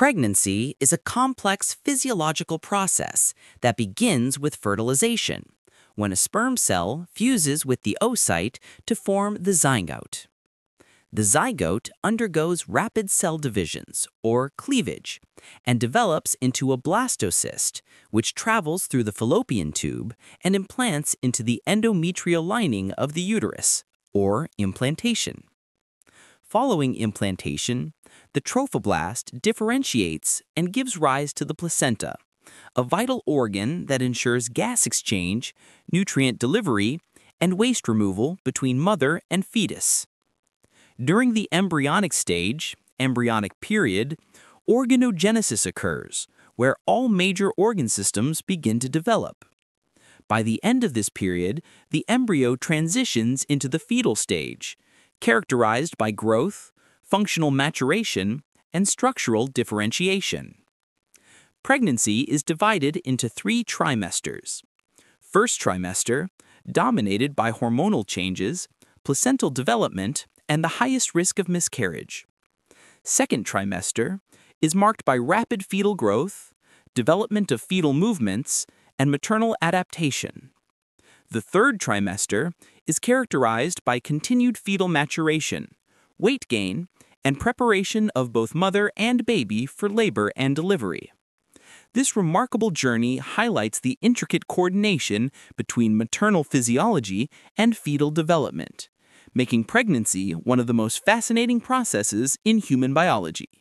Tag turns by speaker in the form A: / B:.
A: Pregnancy is a complex physiological process that begins with fertilization, when a sperm cell fuses with the oocyte to form the zygote. The zygote undergoes rapid cell divisions, or cleavage, and develops into a blastocyst, which travels through the fallopian tube and implants into the endometrial lining of the uterus, or implantation. Following implantation, the trophoblast differentiates and gives rise to the placenta, a vital organ that ensures gas exchange, nutrient delivery, and waste removal between mother and fetus. During the embryonic stage, embryonic period, organogenesis occurs, where all major organ systems begin to develop. By the end of this period, the embryo transitions into the fetal stage, characterized by growth, functional maturation, and structural differentiation. Pregnancy is divided into three trimesters. First trimester, dominated by hormonal changes, placental development, and the highest risk of miscarriage. Second trimester is marked by rapid fetal growth, development of fetal movements, and maternal adaptation. The third trimester is characterized by continued fetal maturation, weight gain, and preparation of both mother and baby for labor and delivery. This remarkable journey highlights the intricate coordination between maternal physiology and fetal development, making pregnancy one of the most fascinating processes in human biology.